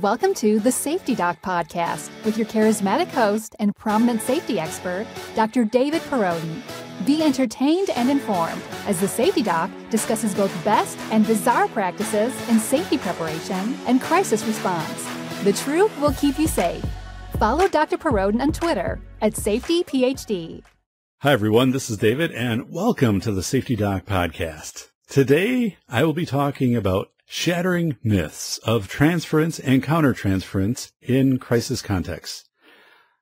Welcome to the Safety Doc Podcast with your charismatic host and prominent safety expert, Dr. David Perrodin. Be entertained and informed as the Safety Doc discusses both best and bizarre practices in safety preparation and crisis response. The truth will keep you safe. Follow Dr. Perrodin on Twitter at SafetyPhD. Hi, everyone. This is David, and welcome to the Safety Doc Podcast. Today, I will be talking about shattering myths of transference and countertransference in crisis contexts.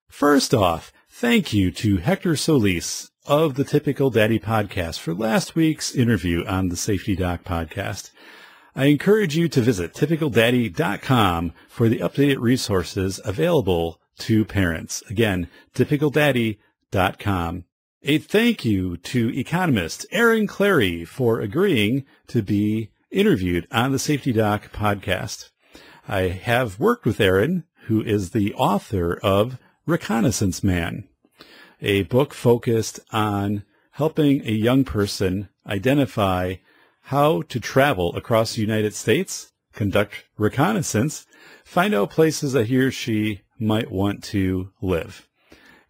First off, thank you to Hector Solis of the Typical Daddy podcast for last week's interview on the Safety Doc podcast. I encourage you to visit typicaldaddy.com for the updated resources available to parents. Again, typicaldaddy.com. A thank you to economist Aaron Clarey for agreeing to be interviewed on the Safety Doc podcast. I have worked with Aaron, who is the author of Reconnaissance Man, a book focused on helping a young person identify how to travel across the United States, conduct reconnaissance, find out places that he or she might want to live.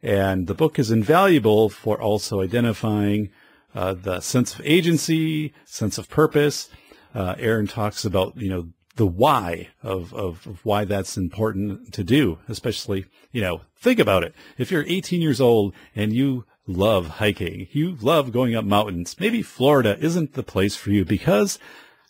And the book is invaluable for also identifying uh, the sense of agency, sense of purpose, uh, Aaron talks about, you know, the why of, of, of, why that's important to do, especially, you know, think about it. If you're 18 years old and you love hiking, you love going up mountains, maybe Florida isn't the place for you because,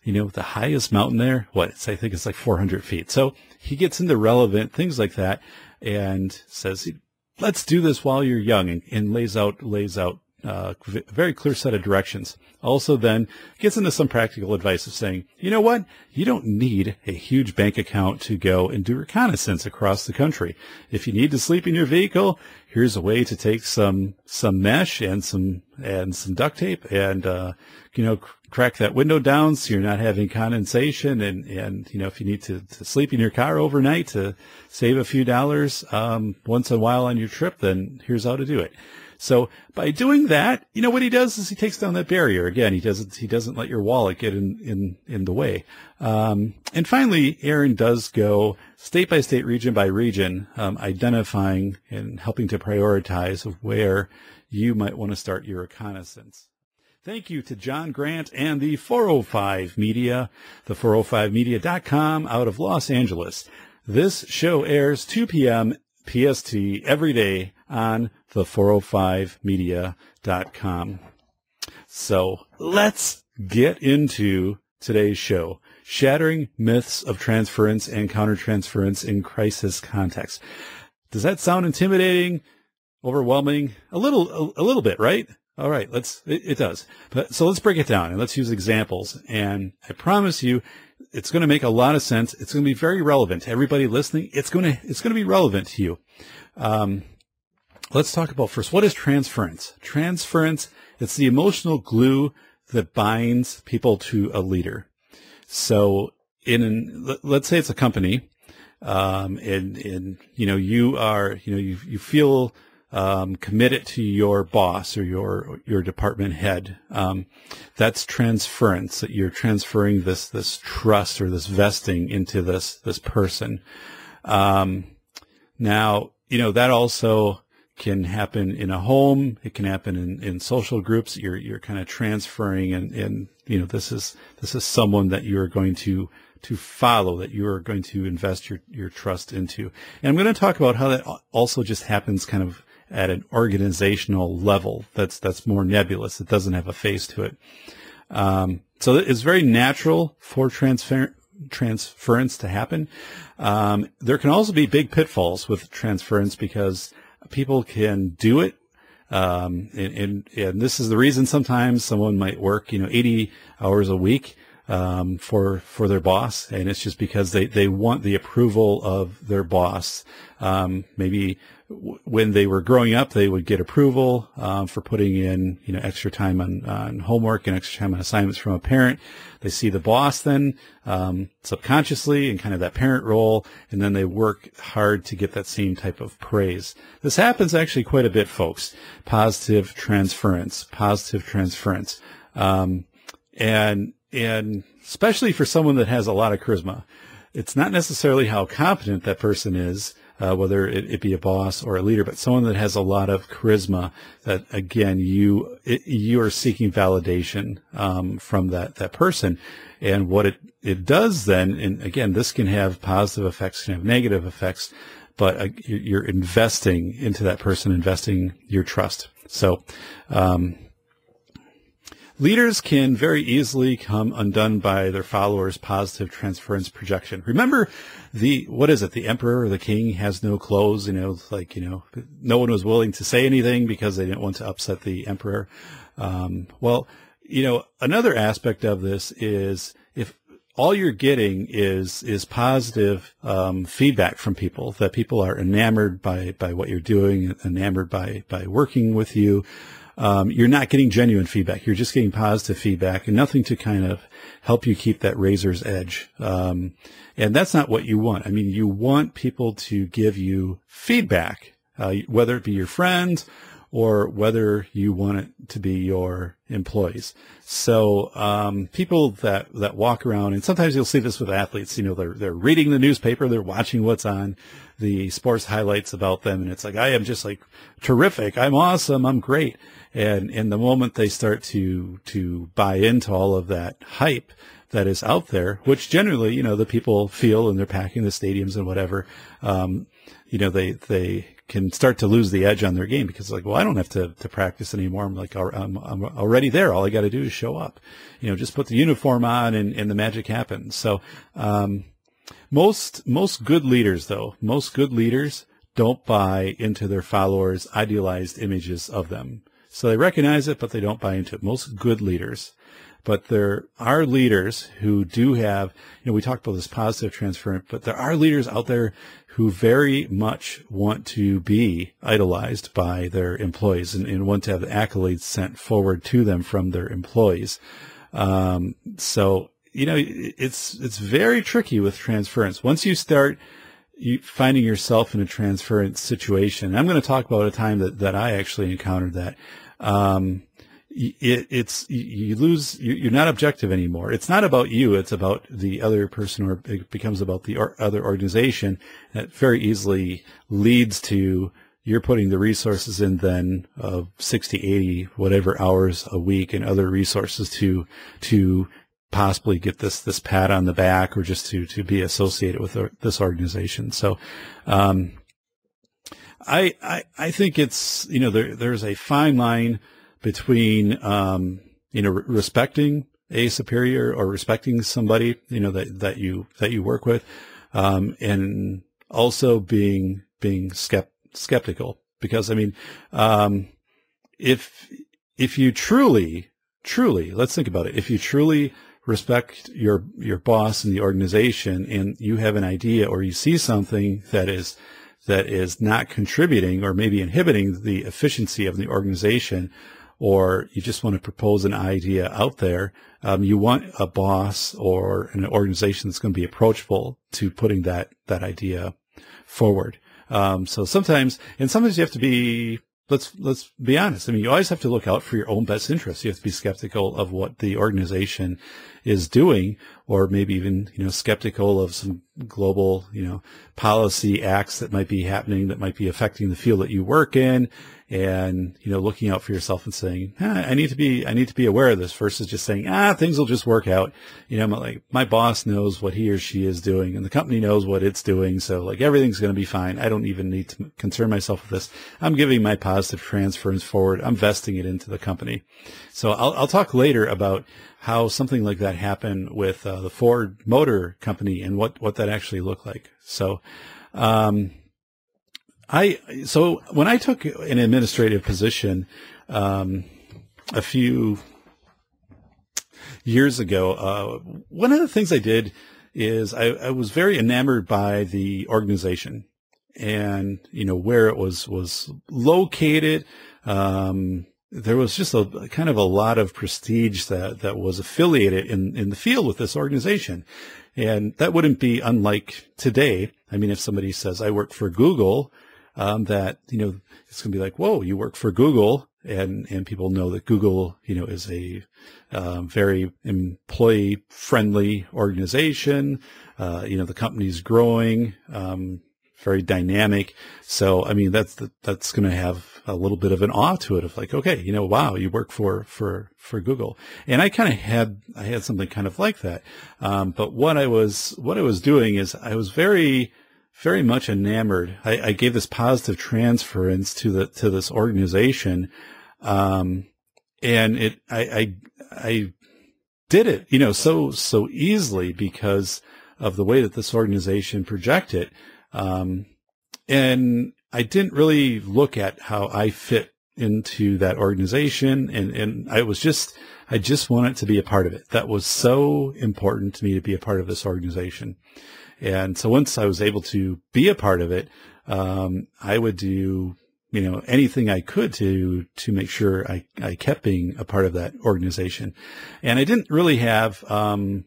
you know, the highest mountain there, what, it's, I think it's like 400 feet. So he gets into relevant things like that and says, let's do this while you're young and, and lays out, lays out uh, very clear set of directions. Also then gets into some practical advice of saying, you know what? You don't need a huge bank account to go and do reconnaissance across the country. If you need to sleep in your vehicle, here's a way to take some, some mesh and some, and some duct tape and, uh, you know, crack that window down so you're not having condensation. And, and, you know, if you need to, to sleep in your car overnight to save a few dollars, um, once in a while on your trip, then here's how to do it. So by doing that, you know what he does is he takes down that barrier again. He doesn't he doesn't let your wallet get in in in the way. Um, and finally, Aaron does go state by state, region by region, um, identifying and helping to prioritize where you might want to start your reconnaissance. Thank you to John Grant and the 405 Media, the 405media.com out of Los Angeles. This show airs 2 p.m. PST every day on the 405media.com. So let's get into today's show. Shattering myths of transference and countertransference in crisis context. Does that sound intimidating? Overwhelming? A little, a, a little bit, right? All right, let's, it, it, does. But so let's break it down and let's use examples. And I promise you, it's going to make a lot of sense. It's going to be very relevant to everybody listening. It's going to, it's going to be relevant to you. Um, let's talk about first what is transference? Transference, it's the emotional glue that binds people to a leader. So in an, let's say it's a company, um, and, and, you know, you are, you know, you, you feel, um, committed to your boss or your, your department head. Um, that's transference that you're transferring this, this trust or this vesting into this, this person. Um, now, you know, that also, can happen in a home. It can happen in, in social groups. You're, you're kind of transferring and, and, you know, this is, this is someone that you're going to, to follow that you are going to invest your, your trust into. And I'm going to talk about how that also just happens kind of at an organizational level. That's, that's more nebulous. It doesn't have a face to it. Um, so it's very natural for transfer, transference to happen. Um, there can also be big pitfalls with transference because people can do it. Um, and, and, and, this is the reason sometimes someone might work, you know, 80 hours a week, um, for, for their boss. And it's just because they, they want the approval of their boss. Um, maybe when they were growing up, they would get approval um, for putting in, you know, extra time on, on homework and extra time on assignments from a parent. They see the boss then um, subconsciously in kind of that parent role, and then they work hard to get that same type of praise. This happens actually quite a bit, folks. Positive transference, positive transference, um, and and especially for someone that has a lot of charisma it's not necessarily how competent that person is, uh, whether it, it, be a boss or a leader, but someone that has a lot of charisma. That again, you it, you are seeking validation um, from that that person, and what it it does then, and again, this can have positive effects, can have negative effects, but uh, you're investing into that person, investing your trust. So. Um, Leaders can very easily come undone by their followers' positive transference projection. Remember the, what is it? The emperor or the king has no clothes, you know, like, you know, no one was willing to say anything because they didn't want to upset the emperor. Um, well, you know, another aspect of this is if all you're getting is is positive um, feedback from people that people are enamored by by what you're doing, enamored by by working with you um, you're not getting genuine feedback. You're just getting positive feedback and nothing to kind of help you keep that razor's edge. Um, and that's not what you want. I mean, you want people to give you feedback, uh, whether it be your friends or whether you want it to be your employees. So um, people that that walk around, and sometimes you'll see this with athletes. You know, they're they're reading the newspaper, they're watching what's on the sports highlights about them, and it's like I am just like terrific, I'm awesome, I'm great. And in the moment they start to to buy into all of that hype that is out there, which generally, you know, the people feel and they're packing the stadiums and whatever, um, you know, they they can start to lose the edge on their game because like, well, I don't have to, to practice anymore. I'm like, I'm, I'm already there. All I got to do is show up, you know, just put the uniform on and, and the magic happens. So, um, most, most good leaders though, most good leaders don't buy into their followers' idealized images of them. So they recognize it, but they don't buy into it. Most good leaders. But there are leaders who do have, you know, we talked about this positive transference, but there are leaders out there who very much want to be idolized by their employees and, and want to have accolades sent forward to them from their employees. Um, so, you know, it's, it's very tricky with transference. Once you start you finding yourself in a transference situation, I'm going to talk about a time that, that I actually encountered that. Um, it, it's you lose you're not objective anymore. It's not about you it's about the other person or it becomes about the other organization. That very easily leads to you're putting the resources in then of 60 80 whatever hours a week and other resources to to possibly get this this pat on the back or just to to be associated with this organization. So um, I, I I think it's you know there there's a fine line between, um, you know, re- respecting a superior or respecting somebody, you know, that, that you, that you work with, um, and also being, being skept- skeptical. Because, I mean, um, if, if you truly, truly, let's think about it. If you truly respect your, your boss and the organization and you have an idea or you see something that is, that is not contributing or maybe inhibiting the efficiency of the organization, or you just want to propose an idea out there, um, you want a boss or an organization that's going to be approachable to putting that that idea forward. Um, so sometimes, and sometimes you have to be let's let's be honest. I mean, you always have to look out for your own best interests. You have to be skeptical of what the organization is doing, or maybe even you know skeptical of some global you know policy acts that might be happening that might be affecting the field that you work in, and you know looking out for yourself and saying ah, i need to be i need to be aware of this versus just saying ah things will just work out. You know like my boss knows what he or she is doing and the company knows what it's doing so like everything's going to be fine. I don't even need to concern myself with this. I'm giving my positive transference forward. I'm vesting it into the company. So i'll, I'll talk later about how something like that happened with uh, the ford motor company and what what that actually looked like so um, I so when I took an administrative position um, a few years ago, uh, one of the things I did is I, I, was very enamored by the organization and you know where it was was located. Um, there was just a kind of a lot of prestige that that was affiliated in in the field with this organization, and that wouldn't be unlike today. I mean, if somebody says I work for Google um, that, you know, it's going to be like, whoa, you work for Google and and people know that Google, you know, is a um, very employee friendly organization. Uh, you know, the company's growing, um, very dynamic. So, I mean, that's that's going to have a little bit of an awe to it of like, okay, you know, wow, you work for for for Google, and I kind of had I had something kind of like that. Um, but what I was what I was doing is I was very very much enamored. I, I gave this positive transference to the to this organization, um, and it I, I I did it, you know, so so easily because of the way that this organization projected. Um, and I didn't really look at how I fit into that organization. And, and I was just, I just wanted to be a part of it. That was so important to me to be a part of this organization. And so once I was able to be a part of it, um, I would do, you know, anything I could to, to make sure I, I kept being a part of that organization. And I didn't really have, um,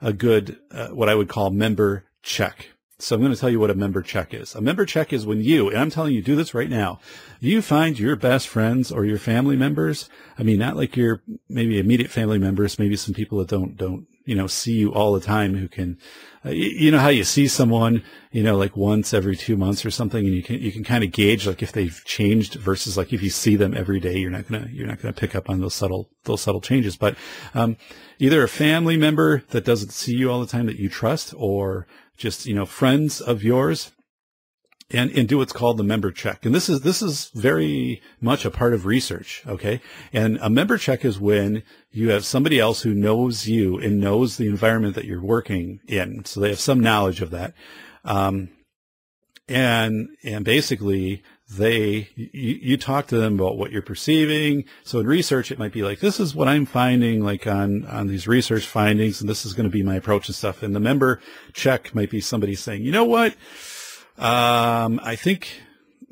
a good, uh, what I would call member check. So I'm going to tell you what a member check is. A member check is when you, and I'm telling you, do this right now. You find your best friends or your family members. I mean, not like your maybe immediate family members, maybe some people that don't, don't, you know, see you all the time who can, uh, you, you, know, how you see someone, you know, like once every two months or something and you can, you can kind of gauge like if they've changed versus like if you see them every day, you're not going to, you're not going to pick up on those subtle, those subtle changes. But, um, either a family member that doesn't see you all the time that you trust or just, you know, friends of yours and, and do what's called the member check. And this is, this is very much a part of research. Okay. And a member check is when you have somebody else who knows you and knows the environment that you're working in. So they have some knowledge of that. Um, and, and basically they, you, you, talk to them about what you're perceiving. So in research, it might be like, this is what I'm finding, like on, on these research findings, and this is going to be my approach and stuff. And the member check might be somebody saying, you know what? Um, I think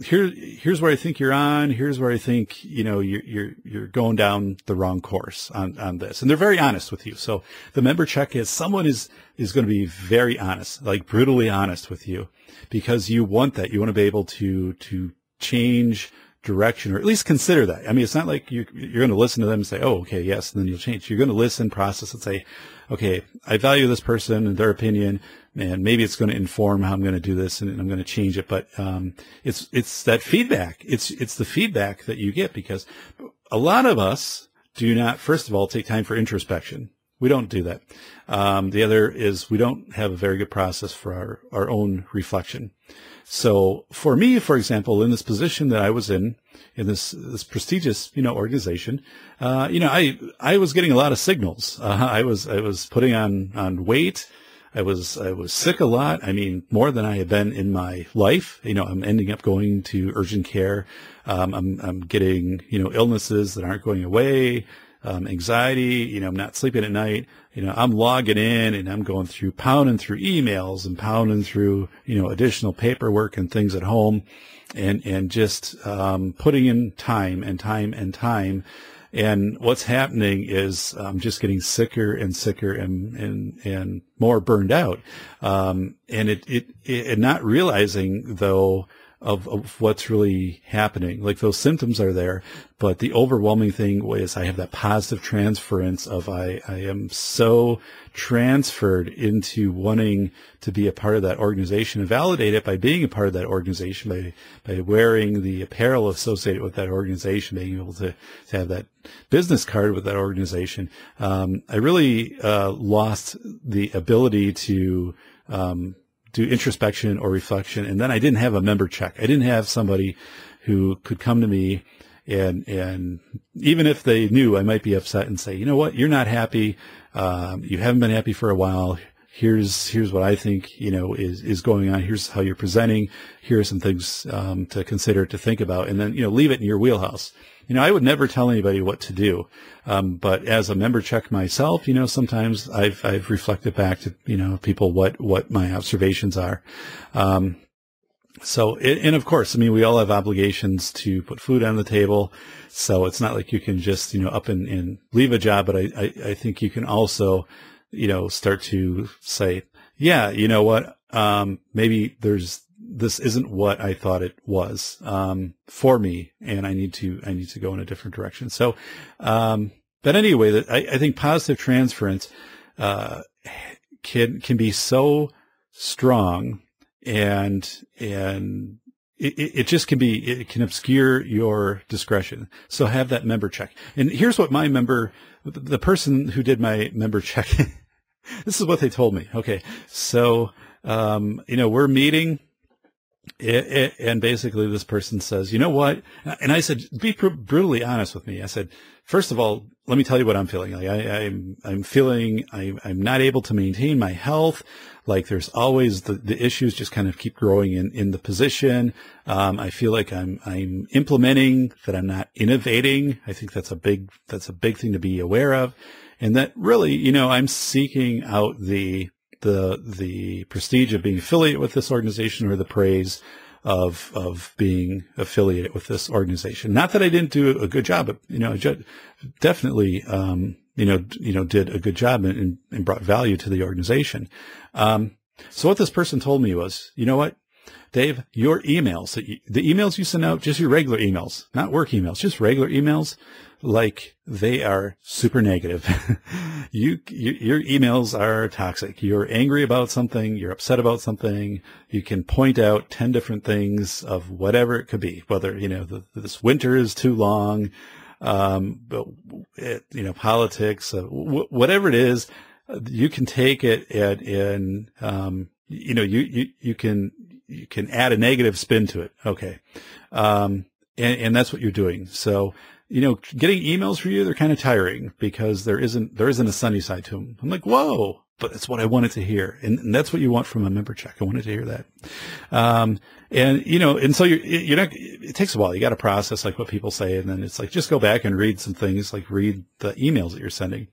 here, here's where I think you're on. Here's where I think, you know, you're, you're, you're going down the wrong course on, on this. And they're very honest with you. So the member check is someone is, is going to be very honest, like brutally honest with you because you want that. You want to be able to, to change direction or at least consider that. I mean, it's not like you're, you're going to listen to them and say, Oh, okay, yes. And then you'll change. You're going to listen, process and say, okay, I value this person and their opinion and maybe it's going to inform how I'm going to do this and I'm going to change it. But, um, it's, it's that feedback. It's, it's the feedback that you get because a lot of us do not, first of all, take time for introspection. We don't do that. Um, the other is we don't have a very good process for our, our own reflection. So for me, for example, in this position that I was in, in this, this prestigious, you know, organization, uh, you know, I, I was getting a lot of signals. Uh, I was, I was putting on, on weight. I was, I was sick a lot. I mean, more than I had been in my life. You know, I'm ending up going to urgent care. Um, I'm, I'm getting, you know, illnesses that aren't going away um, anxiety. You know, I'm not sleeping at night. You know, I'm logging in and I'm going through pounding through emails and pounding through, you know, additional paperwork and things at home and, and just, um, putting in time and time and time. And what's happening is I'm just getting sicker and sicker and, and, and more burned out. Um, and it, it, it, not realizing though, of, of what's really happening. Like those symptoms are there, but the overwhelming thing is I have that positive transference of I, I am so transferred into wanting to be a part of that organization and validate it by being a part of that organization, by, by wearing the apparel associated with that organization, being able to, to have that business card with that organization. Um, I really, uh, lost the ability to, um, do introspection or reflection. And then I didn't have a member check. I didn't have somebody who could come to me and, and even if they knew I might be upset and say, you know what, you're not happy. Um, you haven't been happy for a while. Here's, here's what I think, you know, is, is going on. Here's how you're presenting. Here are some things, um, to consider, to think about, and then, you know, leave it in your wheelhouse you know, I would never tell anybody what to do. Um, but as a member check myself, you know, sometimes I've, I've reflected back to, you know, people what, what my observations are. Um, so, and of course, I mean, we all have obligations to put food on the table. So it's not like you can just, you know, up and, and leave a job. But I, I, I think you can also, you know, start to say, yeah, you know what? Um, maybe there's this isn't what I thought it was um, for me, and I need to I need to go in a different direction. So, um, but anyway, that I, I, think positive transference uh, can can be so strong, and and it, it just can be it can obscure your discretion. So have that member check. And here's what my member, the person who did my member check. this is what they told me. Okay, so um, you know, we're meeting. It, it, and basically this person says, you know what? And I said, be br- brutally honest with me. I said, first of all, let me tell you what I'm feeling. Like I, am I'm, I'm feeling I, I'm not able to maintain my health. Like there's always the, the issues just kind of keep growing in, in the position. Um, I feel like I'm, I'm implementing that I'm not innovating. I think that's a big, that's a big thing to be aware of. And that really, you know, I'm seeking out the, the the prestige of being affiliate with this organization or the praise of of being affiliated with this organization. Not that I didn't do a good job, but you know, definitely um, you know you know did a good job and, and brought value to the organization. Um, so what this person told me was, you know what, Dave, your emails, the emails you send out, just your regular emails, not work emails, just regular emails, like they are super negative. you, you, your emails are toxic. You're angry about something. You're upset about something. You can point out 10 different things of whatever it could be, whether, you know, the, this winter is too long. Um, but it, you know, politics, uh, w- whatever it is, you can take it and, and, um, you know, you, you, you can, you can add a negative spin to it. Okay. Um, and, and that's what you're doing. So, you know, getting emails for you, they're kind of tiring because there isn't, there isn't a sunny side to them. I'm like, whoa, but that's what I wanted to hear. And, and that's what you want from a member check. I wanted to hear that. Um, and, you know, and so you're, you're not, it takes a while. You got to process like what people say. And then it's like, just go back and read some things, like read the emails that you're sending.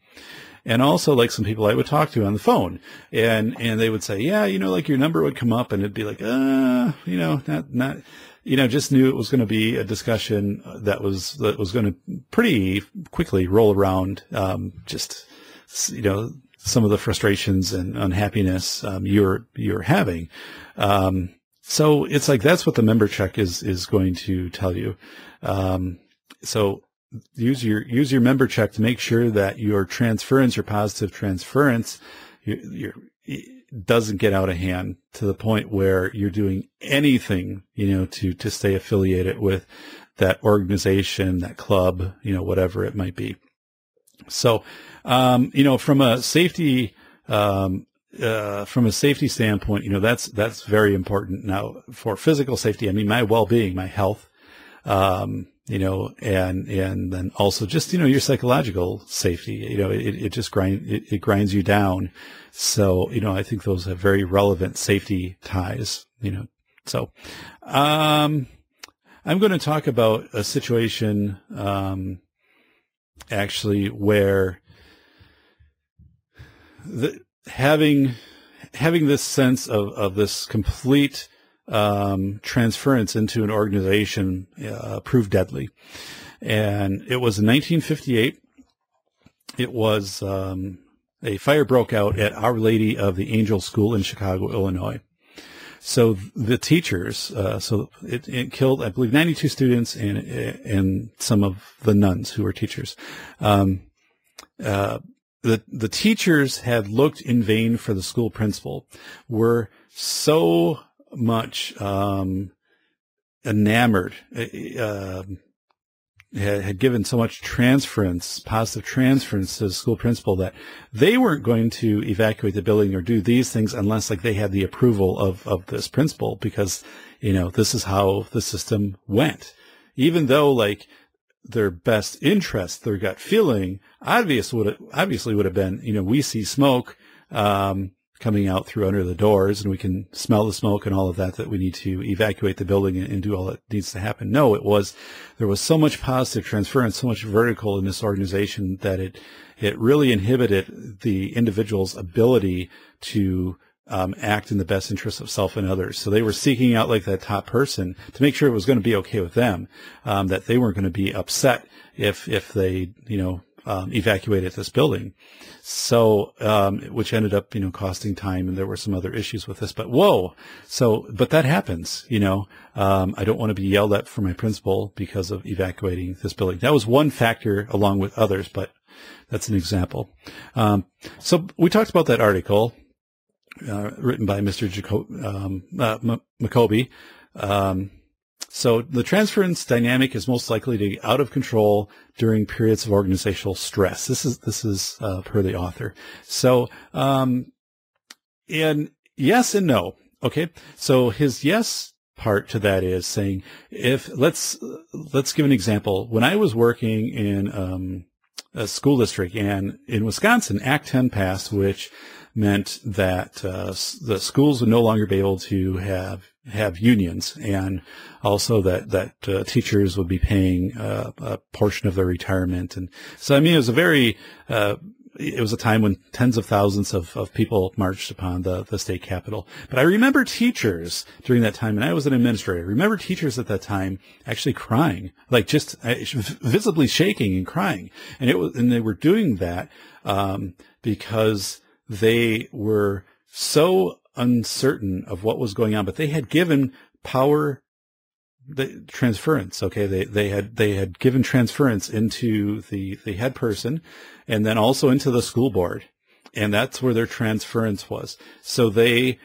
And also like some people I would talk to on the phone and, and they would say, yeah, you know, like your number would come up and it'd be like, uh, you know, not, not, you know, just knew it was going to be a discussion that was that was going to pretty quickly roll around. Um, just you know, some of the frustrations and unhappiness um, you're you're having. Um, so it's like that's what the member check is is going to tell you. Um, so use your use your member check to make sure that your transference, your positive transference, your, your doesn't get out of hand to the point where you're doing anything, you know, to, to stay affiliated with that organization, that club, you know, whatever it might be. So, um, you know, from a safety, um, uh, from a safety standpoint, you know, that's, that's very important now for physical safety. I mean, my well-being, my health, um, you know, and, and then also just, you know, your psychological safety, you know, it, it just grind, it, it grinds you down. So, you know, I think those have very relevant safety ties, you know, so, um, I'm going to talk about a situation, um, actually where the, having, having this sense of, of this complete um, transference into an organization uh, proved deadly. And it was in 1958. It was um, a fire broke out at Our Lady of the Angels School in Chicago, Illinois. So the teachers, uh, so it, it, killed, I believe, 92 students and and some of the nuns who were teachers. Um, uh, the the teachers had looked in vain for the school principal, were so much um, enamored, uh, had, given so much transference, positive transference to the school principal that they weren't going to evacuate the building or do these things unless like they had the approval of, of this principal because, you know, this is how the system went. Even though like their best interest, their gut feeling, obvious would obviously would have been, you know, we see smoke, um, coming out through under the doors and we can smell the smoke and all of that, that we need to evacuate the building and, and do all that needs to happen. No, it was, there was so much positive transference, so much vertical in this organization that it, it really inhibited the individual's ability to um, act in the best interest of self and others. So they were seeking out like that top person to make sure it was going to be okay with them, um, that they weren't going to be upset if if they you know um, evacuated this building. So, um, which ended up, you know, costing time and there were some other issues with this, but whoa. So, but that happens, you know, um, I don't want to be yelled at for my principal because of evacuating this building. That was one factor along with others, but that's an example. Um, so we talked about that article, uh, written by Mr. Jaco- um, uh, Maccoby. So the transference dynamic is most likely to get out of control during periods of organizational stress. This is this is uh, per the author. So, um, and yes and no. Okay, so his yes part to that is saying if let's let's give an example. When I was working in um, a school district and in Wisconsin, Act 10 passed, which meant that uh, the schools would no longer be able to have have unions, and also that that uh, teachers would be paying uh, a portion of their retirement. And so, I mean, it was a very uh, it was a time when tens of thousands of, of people marched upon the, the state capitol. But I remember teachers during that time, and I was an administrator. I remember teachers at that time actually crying, like just uh, visibly shaking and crying. And it was, and they were doing that, um, because they were so uncertain of what was going on, but they had given power the transference. Okay. They, they had, they had given transference into the, the head person and then also into the school board. And that's where their transference was. So they,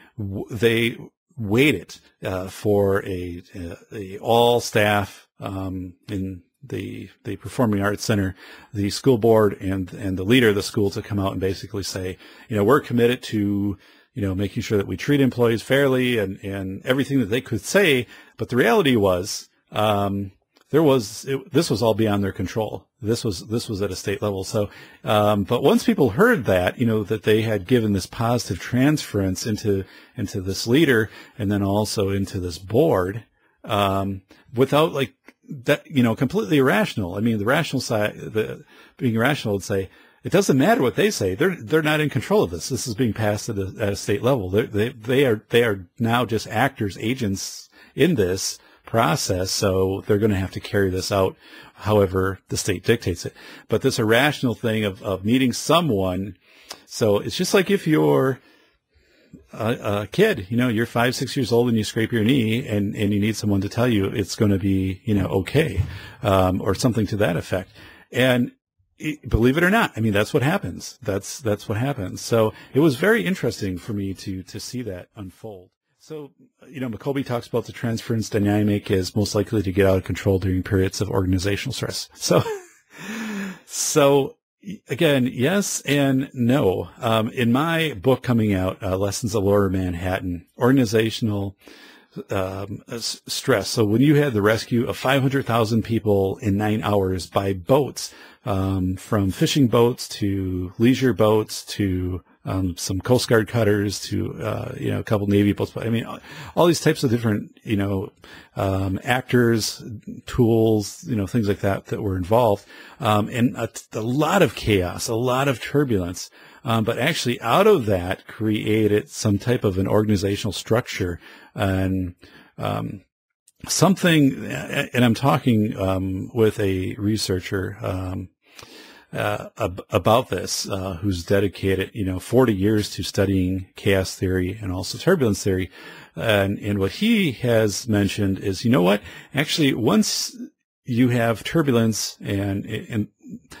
they waited, uh, for a, a, all staff, um, in the the Performing Arts Center, the school board, and and the leader of the school to come out and basically say, you know, we're committed to you know making sure that we treat employees fairly and and everything that they could say. But the reality was, um, there was it, this was all beyond their control. This was this was at a state level. So, um, but once people heard that, you know, that they had given this positive transference into into this leader and then also into this board, um, without like that, you know, completely irrational. I mean, the rational side, the being irrational would say, it doesn't matter what they say. They're, they're not in control of this. This is being passed at a, at a state level. They're, they, they are, they are now just actors, agents in this process. So they're going to have to carry this out however the state dictates it. But this irrational thing of, of needing someone. So it's just like if you're, a, a, kid, you know, you're five, six years old and you scrape your knee and, and you need someone to tell you it's going to be, you know, okay, um, or something to that effect. And believe it or not, I mean, that's what happens. That's, that's what happens. So it was very interesting for me to, to see that unfold. So, you know, Maccoby talks about the transference dynamic is most likely to get out of control during periods of organizational stress. So, so again, yes and no. Um, in my book coming out, uh, Lessons of Lower Manhattan, organizational um, stress. So when you had the rescue of 500,000 people in nine hours by boats, um, from fishing boats to leisure boats to um, some Coast Guard cutters to, uh, you know, a couple Navy boats. I mean, all these types of different, you know, um, actors, tools, you know, things like that that were involved. Um, and a, a, lot of chaos, a lot of turbulence. Um, but actually out of that created some type of an organizational structure and, um, something, and I'm talking, um, with a researcher, uh, ab- about this, uh, who's dedicated, you know, 40 years to studying chaos theory and also turbulence theory. And, and what he has mentioned is, you know what? Actually, once you have turbulence and, and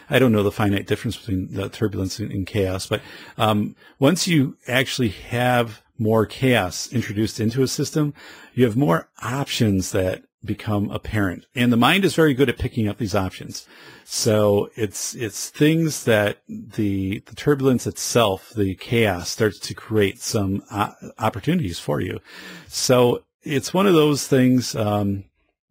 I don't know the finite difference between the turbulence and, and chaos, but, um, once you actually have more chaos introduced into a system, you have more options that become apparent. And the mind is very good at picking up these options. So it's, it's things that the, the turbulence itself, the chaos starts to create some uh, opportunities for you. So it's one of those things, um,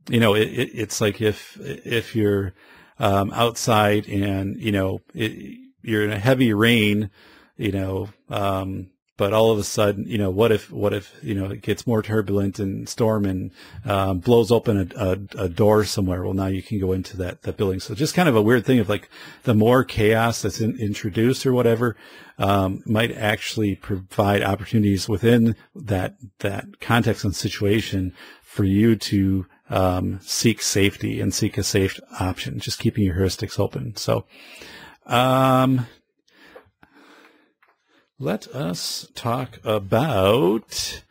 you know, it, it, it's like if, if you're, um, outside and, you know, it, you're in a heavy rain, you know, um, but all of a sudden, you know, what if, what if, you know, it gets more turbulent and storm and, um, blows open a, a, a, door somewhere? Well, now you can go into that, that building. So just kind of a weird thing of like the more chaos that's in, introduced or whatever, um, might actually provide opportunities within that, that context and situation for you to, um, seek safety and seek a safe option, just keeping your heuristics open. So, Um, let us talk about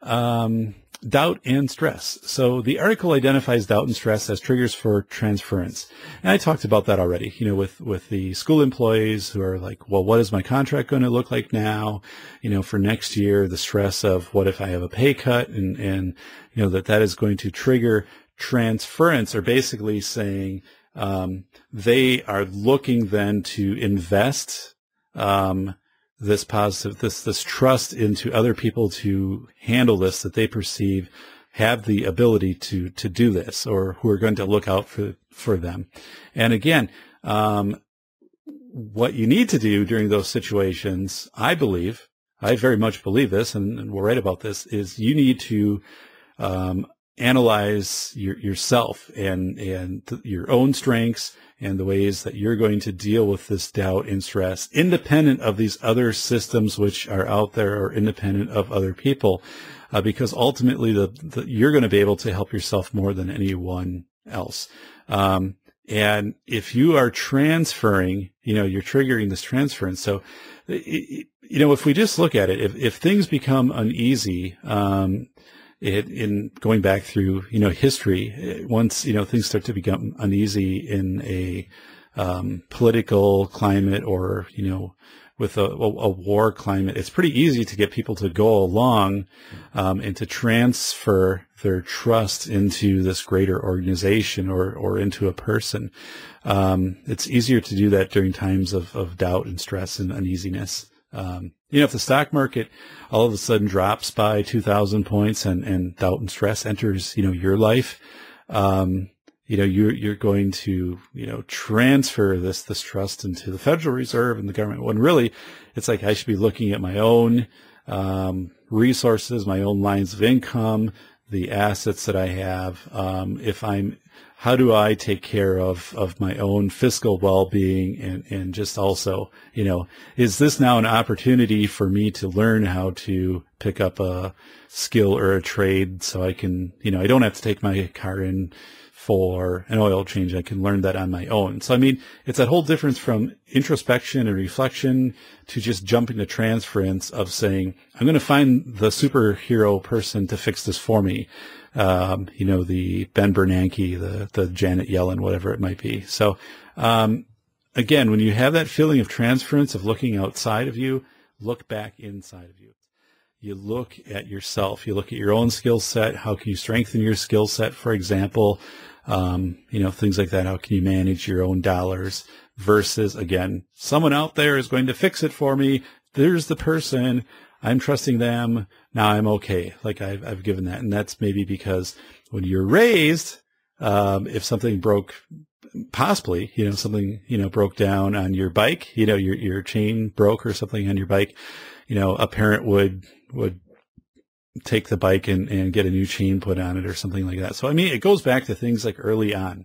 um, doubt and stress. So the article identifies doubt and stress as triggers for transference. And I talked about that already, you know, with, with the school employees who are like, well, what is my contract going to look like now? You know, for next year, the stress of what if I have a pay cut and, and, you know, that that is going to trigger transference or basically saying, um, they are looking then to invest, um, this positive, this, this trust into other people to handle this that they perceive have the ability to, to do this or who are going to look out for, for them. And again, um, what you need to do during those situations, I believe, I very much believe this, and, and we'll write about this, is you need to um, analyze your, yourself and and th- your own strengths and the ways that you're going to deal with this doubt and stress, independent of these other systems which are out there or independent of other people, uh, because ultimately the, the, you're going to be able to help yourself more than anyone else. Um, and if you are transferring, you know, you're triggering this transference. So, you know, if we just look at it, if, if things become uneasy, um, it, in going back through, you know, history, once, you know, things start to become uneasy in a um, political climate or, you know, with a, a, war climate, it's pretty easy to get people to go along um, and to transfer their trust into this greater organization or, or into a person. Um, it's easier to do that during times of, of doubt and stress and uneasiness. Um, you know, if the stock market all of a sudden drops by 2000 points and, and doubt and stress enters, you know, your life, um, you know, you're, you're going to, you know, transfer this, this trust into the Federal Reserve and the government when really it's like I should be looking at my own, um, resources, my own lines of income, the assets that I have. Um, if I'm how do I take care of, of my own fiscal well-being and, and just also, you know, is this now an opportunity for me to learn how to pick up a skill or a trade so I can, you know, I don't have to take my car in for an oil change. I can learn that on my own. So, I mean, it's that whole difference from introspection and reflection to just jumping to transference of saying, I'm going to find the superhero person to fix this for me um, you know, the Ben Bernanke, the, the Janet Yellen, whatever it might be. So, um, again, when you have that feeling of transference, of looking outside of you, look back inside of you. You look at yourself. You look at your own skill set. How can you strengthen your skill set? For example, um, you know, things like that. How can you manage your own dollars versus again, someone out there is going to fix it for me. There's the person. I'm trusting them. Now I'm okay. Like I've, I've given that. And that's maybe because when you're raised, um, if something broke, possibly, you know, something, you know, broke down on your bike, you know, your, your chain broke or something on your bike, you know, a parent would, would take the bike and, and get a new chain put on it or something like that. So, I mean, it goes back to things like early on.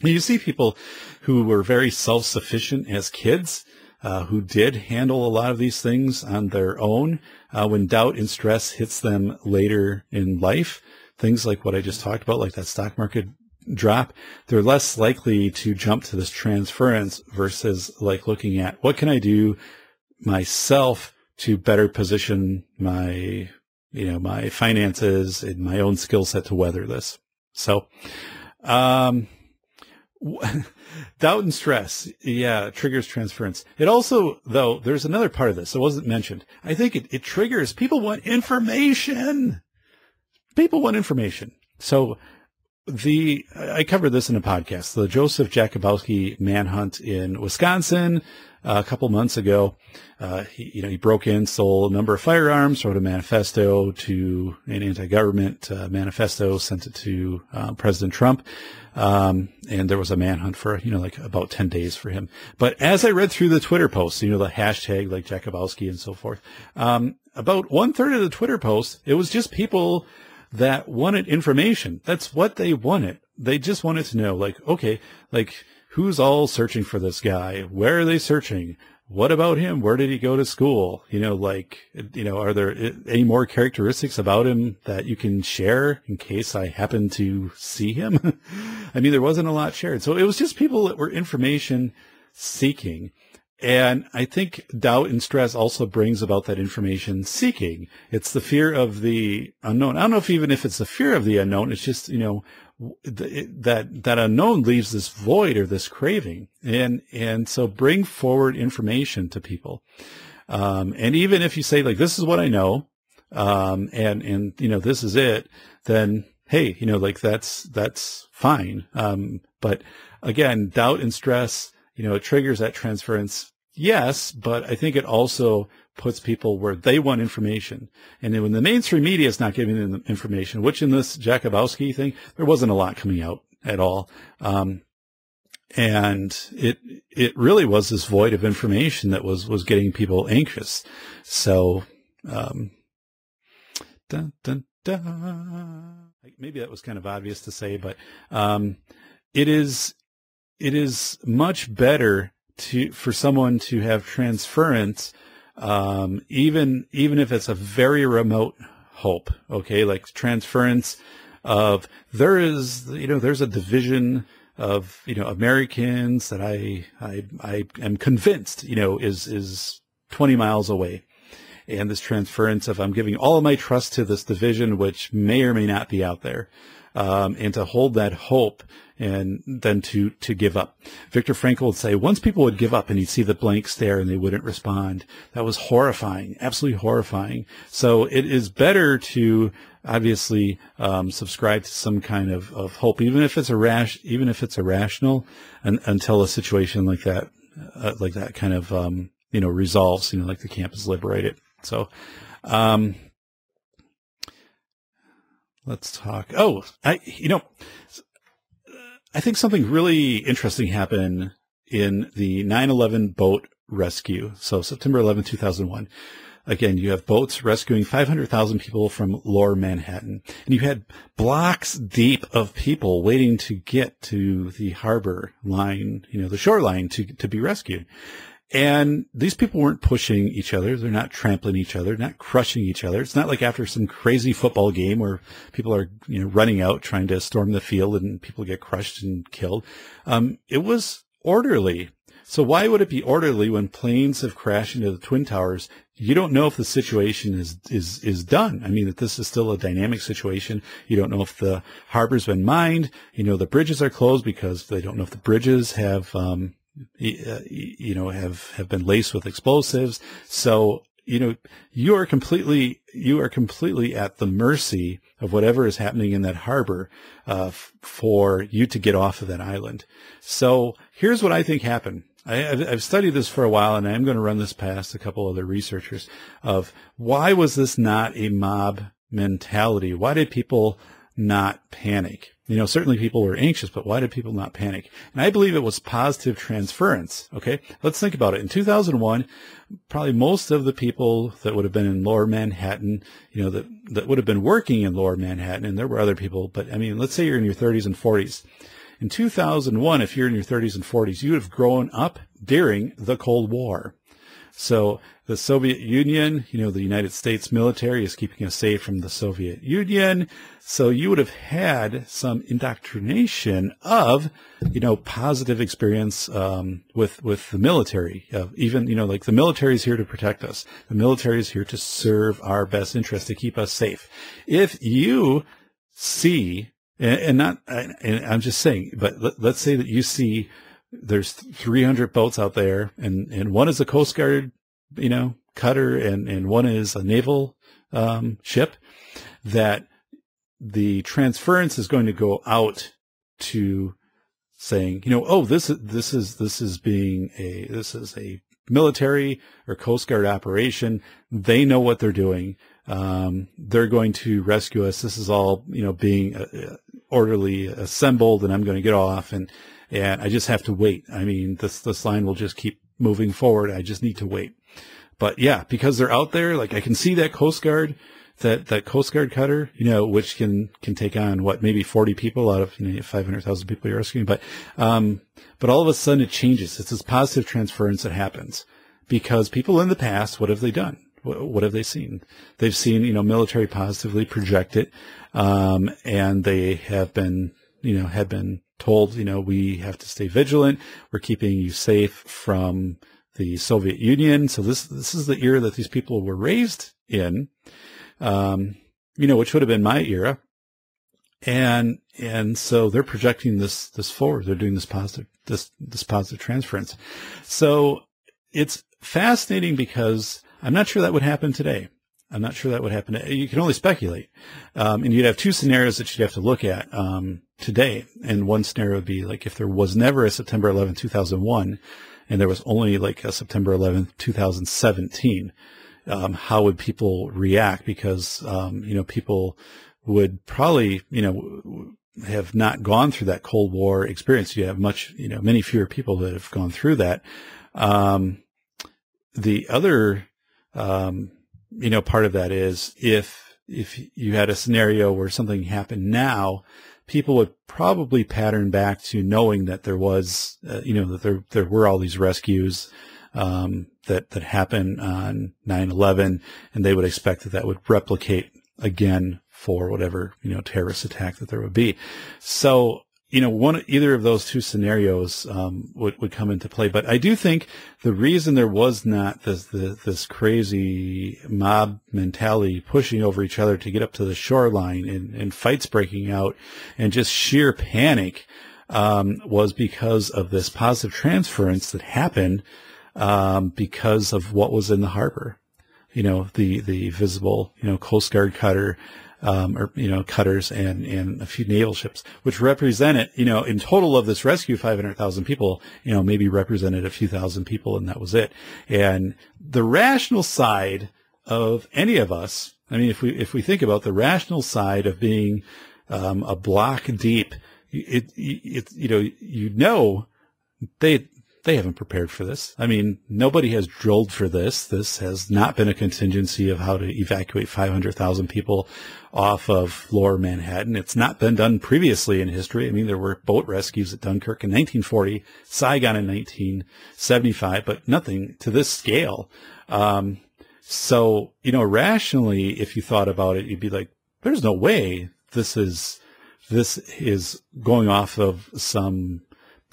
You see people who were very self-sufficient as kids uh, who did handle a lot of these things on their own. Uh, when doubt and stress hits them later in life, things like what I just talked about, like that stock market drop, they're less likely to jump to this transference versus like looking at what can I do myself to better position my, you know, my finances and my own skill set to weather this. So, um, doubt and stress, yeah, triggers transference. It also, though, there's another part of this that wasn't mentioned. I think it, it triggers people want information. People want information. So the I covered this in a podcast, the Joseph Jakubowski manhunt in Wisconsin uh, a couple months ago. Uh, he, you know, he broke in, stole a number of firearms, wrote a manifesto to an anti-government uh, manifesto, sent it to uh, President Trump. Um, and there was a manhunt for, you know, like about 10 days for him. But as I read through the Twitter posts, you know, the hashtag like Jakubowski and so forth, um, about one third of the Twitter posts, it was just people that wanted information. That's what they wanted. They just wanted to know, like, okay, like, who's all searching for this guy? Where are they searching? What about him? Where did he go to school? You know, like, you know, are there any more characteristics about him that you can share in case I happen to see him? I mean, there wasn't a lot shared. So it was just people that were information seeking. And I think doubt and stress also brings about that information seeking. It's the fear of the unknown. I don't know if even if it's the fear of the unknown, it's just, you know, that, that unknown leaves this void or this craving. And, and so bring forward information to people. Um, and even if you say like, this is what I know, um, and, and, you know, this is it, then, hey, you know, like that's, that's fine. Um, but again, doubt and stress, you know, it triggers that transference. Yes, but I think it also puts people where they want information. And when the mainstream media is not giving them information, which in this Jakubowski thing, there wasn't a lot coming out at all. Um, and it it really was this void of information that was was getting people anxious. So, um, dun, dun, dun. maybe that was kind of obvious to say, but um, it is it is much better to for someone to have transference, um, even even if it's a very remote hope. Okay, like transference of there is you know there's a division of you know Americans that I I I am convinced you know is is 20 miles away. And this transference of I'm giving all of my trust to this division, which may or may not be out there um, and to hold that hope and then to to give up. Viktor Frankl would say once people would give up and he'd see the blank stare and they wouldn't respond, that was horrifying, absolutely horrifying. So it is better to obviously um, subscribe to some kind of, of hope, even if it's a rash, even if it's irrational, and, until a situation like that, uh, like that kind of um, you know resolves. You know, like the camp is liberated. So. Um, Let's talk. Oh, I, you know, I think something really interesting happened in the 9-11 boat rescue. So September 11, 2001. Again, you have boats rescuing 500,000 people from lower Manhattan. And you had blocks deep of people waiting to get to the harbor line, you know, the shoreline to, to be rescued. And these people weren't pushing each other. They're not trampling each other, not crushing each other. It's not like after some crazy football game where people are, you know, running out trying to storm the field and people get crushed and killed. Um, it was orderly. So why would it be orderly when planes have crashed into the twin towers? You don't know if the situation is, is, is done. I mean, that this is still a dynamic situation. You don't know if the harbor's been mined. You know, the bridges are closed because they don't know if the bridges have, um, you know, have, have been laced with explosives. So, you know, you are completely, you are completely at the mercy of whatever is happening in that harbor, uh, for you to get off of that island. So here's what I think happened. I, have studied this for a while and I'm going to run this past a couple other researchers of why was this not a mob mentality? Why did people not panic? You know, certainly people were anxious, but why did people not panic? And I believe it was positive transference. Okay. Let's think about it. In 2001, probably most of the people that would have been in lower Manhattan, you know, that, that would have been working in lower Manhattan, and there were other people, but I mean, let's say you're in your 30s and 40s. In 2001, if you're in your 30s and 40s, you would have grown up during the Cold War. So the Soviet Union, you know, the United States military is keeping us safe from the Soviet Union. So you would have had some indoctrination of, you know, positive experience um, with with the military. Even, you know, like the military is here to protect us. The military is here to serve our best interest to keep us safe. If you see, and, and not, and I'm just saying, but let, let's say that you see there's 300 boats out there and, and one is a Coast Guard you know, cutter and, and one is a naval um, ship, that the transference is going to go out to saying, you know, oh, this is, this is, this is being a, this is a military or Coast Guard operation. They know what they're doing. Um, they're going to rescue us. This is all, you know, being uh, orderly assembled and I'm going to get off and, and I just have to wait. I mean, this, this line will just keep moving forward. I just need to wait. But yeah, because they're out there, like I can see that Coast Guard, that, that Coast Guard cutter, you know, which can, can take on what, maybe 40 people out of, you know, 500,000 people you're rescuing. But, um, but all of a sudden it changes. It's this positive transference that happens because people in the past, what have they done? What, have they seen? They've seen, you know, military positively project it. Um, and they have been, you know, have been told, you know, we have to stay vigilant. We're keeping you safe from the Soviet Union. So this, this is the era that these people were raised in, um, you know, which would have been my era. And, and so they're projecting this, this forward. They're doing this positive, this, this positive transference. So it's fascinating because I'm not sure that would happen today. I'm not sure that would happen. You can only speculate. Um, and you'd have two scenarios that you'd have to look at um, today. And one scenario would be like if there was never a September 11, 2001, and there was only like a September 11, 2017, um, how would people react? Because, um, you know, people would probably, you know, have not gone through that Cold War experience. You have much, you know, many fewer people that have gone through that. Um, the other, um, you know, part of that is if, if you had a scenario where something happened now, people would probably pattern back to knowing that there was, uh, you know, that there, there were all these rescues, um, that, that happened on 9-11 and they would expect that that would replicate again for whatever, you know, terrorist attack that there would be. So you know, one either of those two scenarios um, would would come into play. But I do think the reason there was not this this, this crazy mob mentality pushing over each other to get up to the shoreline and, and fights breaking out and just sheer panic um, was because of this positive transference that happened um, because of what was in the harbor. You know, the the visible you know Coast Guard cutter um, or you know cutters and and a few naval ships, which represented you know in total of this rescue, five hundred thousand people, you know maybe represented a few thousand people, and that was it. And the rational side of any of us, I mean, if we if we think about the rational side of being um, a block deep, it, it, it you know you know they they haven't prepared for this. I mean, nobody has drilled for this. This has not been a contingency of how to evacuate 500,000 people off of lower Manhattan. It's not been done previously in history. I mean, there were boat rescues at Dunkirk in 1940, Saigon in 1975, but nothing to this scale. Um, so, you know, rationally, if you thought about it, you'd be like, there's no way this is, this is going off of some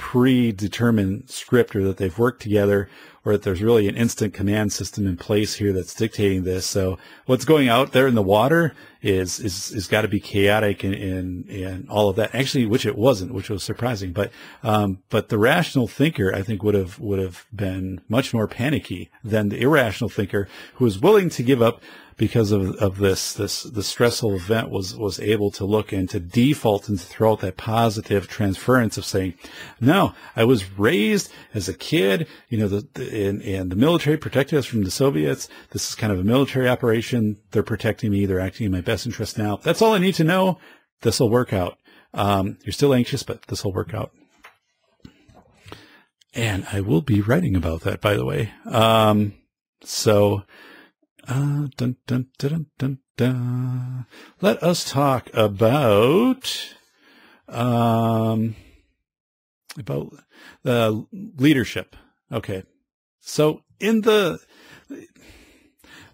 predetermined script or that they've worked together or that there's really an instant command system in place here that's dictating this. So what's going out there in the water is, is, is got to be chaotic and, and, all of that. Actually, which it wasn't, which was surprising. But, um, but the rational thinker, I think would have, would have been much more panicky than the irrational thinker who was willing to give up because of, of this, this, the stressful event was, was able to look and to default and to throw out that positive transference of saying, no, I was raised as a kid, you know, the, the and, and the military protected us from the Soviets. This is kind of a military operation. They're protecting me. They're acting in my best interest now. That's all I need to know. This will work out. Um, you're still anxious, but this will work out. And I will be writing about that, by the way. Um, so, uh, dun, dun, dun, Let us talk about, um, about the leadership. Okay. So in the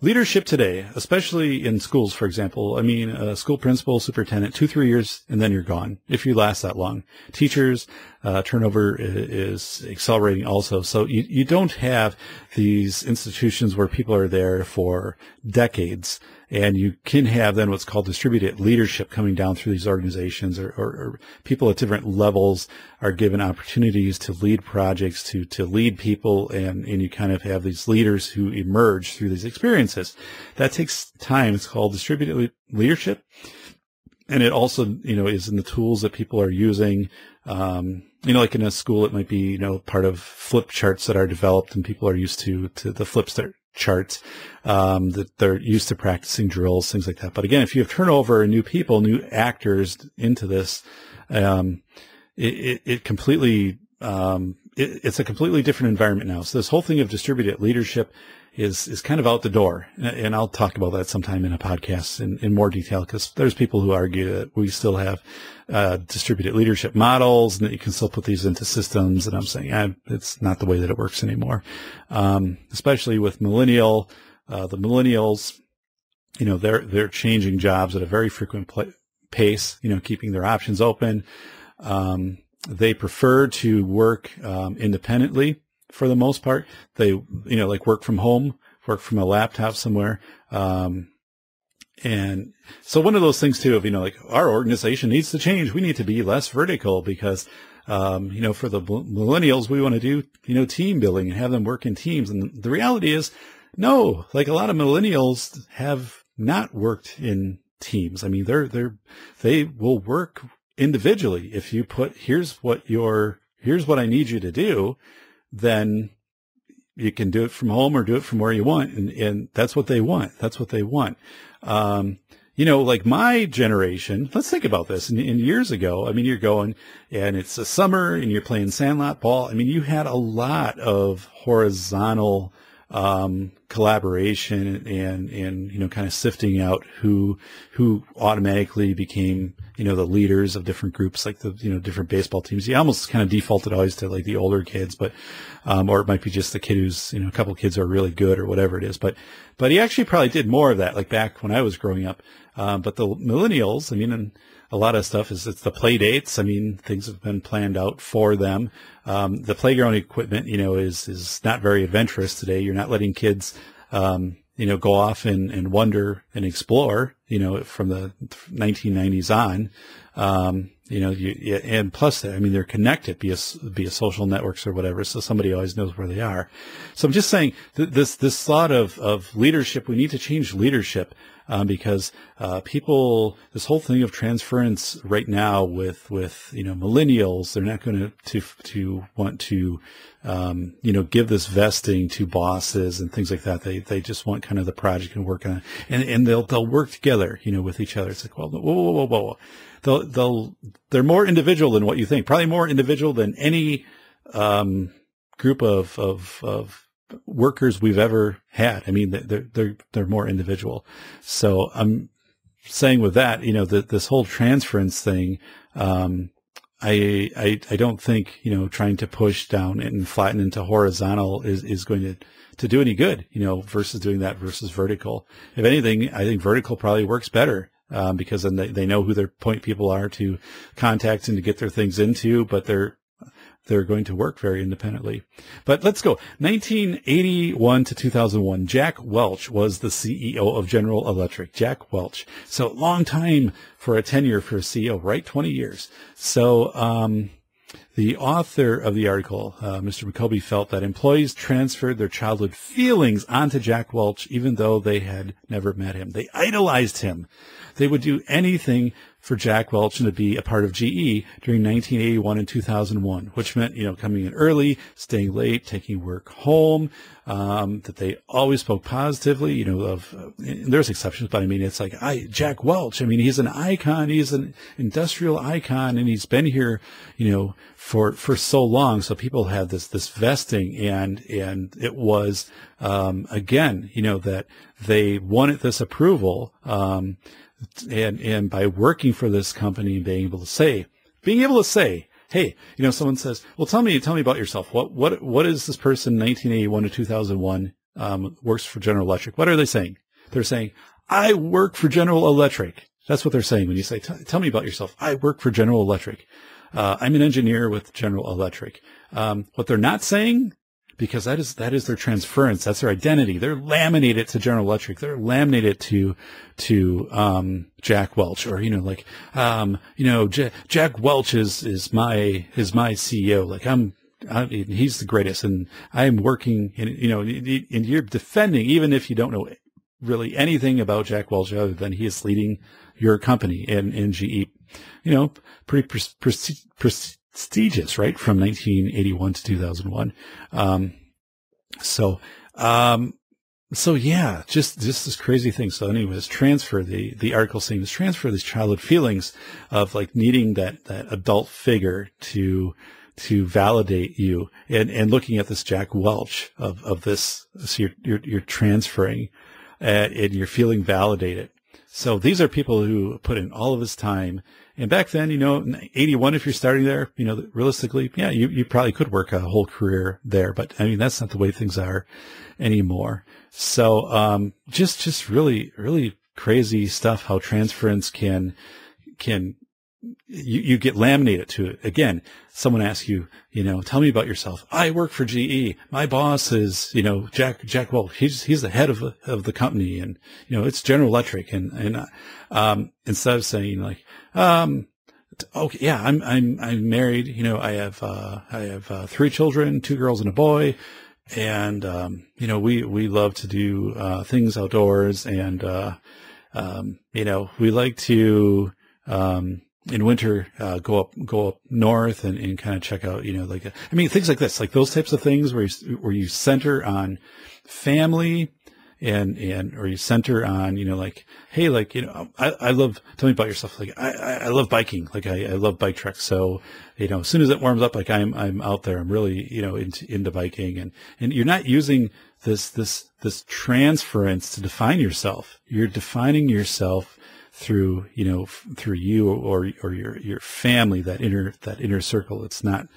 leadership today, especially in schools, for example, I mean, a school principal, superintendent, two, three years, and then you're gone if you last that long. Teachers, uh, turnover is accelerating also. So you, you don't have these institutions where people are there for decades and you can have then what's called distributed leadership coming down through these organizations or, or, or, people at different levels are given opportunities to lead projects, to, to lead people. And, and you kind of have these leaders who emerge through these experiences. That takes time. It's called distributed leadership. And it also, you know, is in the tools that people are using. Um, you know, like in a school, it might be, you know, part of flip charts that are developed and people are used to, to the flips that charts um, that they're used to practicing drills, things like that. But again, if you have turnover and new people, new actors into this, um, it, it, it, completely um, it, it's a completely different environment now. So this whole thing of distributed leadership is is kind of out the door, and I'll talk about that sometime in a podcast in, in more detail because there's people who argue that we still have uh, distributed leadership models and that you can still put these into systems. And I'm saying eh, it's not the way that it works anymore, um, especially with millennial uh, the millennials. You know they're they're changing jobs at a very frequent pl- pace. You know keeping their options open. Um, they prefer to work um, independently for the most part. They, you know, like work from home, work from a laptop somewhere. Um, and so one of those things too of, you know, like our organization needs to change. We need to be less vertical because, um, you know, for the millennials, we want to do, you know, team building and have them work in teams. And the reality is no, like a lot of millennials have not worked in teams. I mean, they're, they're, they will work individually. If you put, here's what your, here's what I need you to do, then you can do it from home or do it from where you want. And, and that's what they want. That's what they want. Um, you know, like my generation, let's think about this. And, and, years ago, I mean, you're going and it's a summer and you're playing sandlot ball. I mean, you had a lot of horizontal um, collaboration and and you know kind of sifting out who who automatically became you know the leaders of different groups like the you know different baseball teams. He almost kind of defaulted always to like the older kids, but um, or it might be just the kid who's you know a couple kids are really good or whatever it is. But but he actually probably did more of that like back when I was growing up. Um, but the millennials, I mean, and a lot of stuff is it's the play dates. I mean, things have been planned out for them. Um, the playground equipment, you know, is is not very adventurous today. You're not letting kids, um, you know, go off and, and wonder and explore, you know, from the 1990s on. Um, you know, you, and plus, I mean, they're connected via via social networks or whatever, so somebody always knows where they are. So I'm just saying th- this this thought of of leadership. We need to change leadership um, because uh, people, this whole thing of transference right now with with you know millennials, they're not going to to to want to um, you know give this vesting to bosses and things like that. They they just want kind of the project and work on it, and and they'll they'll work together, you know, with each other. It's like, well, whoa, whoa, whoa, whoa, whoa. They'll they'll they're more individual than what you think. Probably more individual than any um, group of of of workers we've ever had. I mean, they're, they're, they're more individual. So I'm saying with that, you know, that this whole transference thing, um, I, I, I don't think, you know, trying to push down and flatten into horizontal is, is going to, to do any good, you know, versus doing that versus vertical. If anything, I think vertical probably works better. Um, because then they, they know who their point people are to contact and to get their things into, but they're they're going to work very independently. But let's go. 1981 to 2001, Jack Welch was the CEO of General Electric. Jack Welch. So long time for a tenure for a CEO, right? 20 years. So, um, the author of the article, uh, Mr. Maccoby, felt that employees transferred their childhood feelings onto Jack Welch, even though they had never met him. They idolized him. They would do anything for Jack Welch to be a part of GE during 1981 and 2001, which meant, you know, coming in early, staying late, taking work home, um, that they always spoke positively, you know, of, uh, there's exceptions, but I mean, it's like, I, Jack Welch, I mean, he's an icon, he's an industrial icon, and he's been here, you know, for, for so long. So people had this, this vesting and, and it was, um, again, you know, that they wanted this approval, um, and and by working for this company and being able to say, being able to say, hey, you know, someone says, well, tell me, tell me about yourself. What what what is this person, 1981 to 2001, um, works for General Electric? What are they saying? They're saying, I work for General Electric. That's what they're saying when you say, tell me about yourself. I work for General Electric. Uh, I'm an engineer with General Electric. Um, what they're not saying because that is that is their transference. That's their identity. They're laminated to General Electric. They're laminated to to um, Jack Welch, or you know, like um, you know, J- Jack Welch is is my is my CEO. Like I'm. I, he's the greatest, and I'm working. In, you know, and you're defending, even if you don't know really anything about Jack Welch other than he is leading your company in, in GE. You know, pretty pre- pre- pre- prestigious, right? From 1981 to 2001. Um, so, um, so yeah, just, just this crazy thing. So anyways, transfer the, the article saying this transfer these childhood feelings of like needing that, that adult figure to, to validate you and, and looking at this Jack Welch of, of this, so you're, you're, you're transferring uh, and you're feeling validated. So these are people who put in all of this time and back then, you know, 81, if you're starting there, you know, realistically, yeah, you, you probably could work a whole career there, but I mean, that's not the way things are anymore. So, um, just, just really, really crazy stuff, how transference can, can you, you get laminated to it. Again, someone asks you, you know, tell me about yourself. I work for GE. My boss is, you know, Jack, Jack Wolf. He's, he's the head of, of the company and, you know, it's General Electric. And, and, um, instead of saying like, um, okay, yeah, I'm, I'm, I'm married. You know, I have, uh, I have, uh, three children, two girls and a boy. And, um, you know, we, we love to do, uh, things outdoors and, uh, um, you know, we like to, um, in winter, uh, go up, go up north and, and kind of check out, you know, like, I mean, things like this, like those types of things where you, where you center on family and, and, or you center on, you know, like, hey, like, you know, I, I love, tell me about yourself. Like, I, I love biking. Like, I, I love bike treks. So, you know, as soon as it warms up, like I'm, I'm out there. I'm really, you know, into, into biking and, and you're not using this, this, this transference to define yourself. You're defining yourself through you know through you or or your your family that inner that inner circle it's not